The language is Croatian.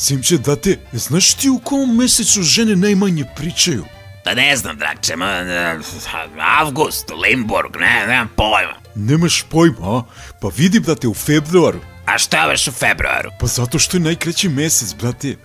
Simče, date, znaš ti u kom mesecu žene najmanje pričaju? Pa ne znam, Drakče, e, avgust, Limburg, ne, nemam pojma. Nemaš pojma, a? Pa vidim da te u februaru. A šta veš u februaru? Pa zato što je najkraći mesec, brate.